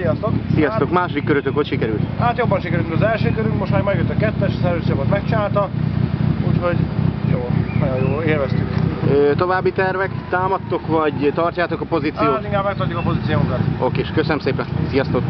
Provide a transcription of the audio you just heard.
Sziasztok! Sziasztok, hát- második körötök hogy sikerült? Hát, jobban sikerült, mint az első körünk, most már megjött a kettes, az előző csapat megcsinálta, úgyhogy jó, nagyon jó, élveztük. Ö, további tervek, támadtok vagy tartjátok a pozíciót? Hát inkább megtartjuk a pozíciónkat. Oké, és köszönöm szépen, sziasztok!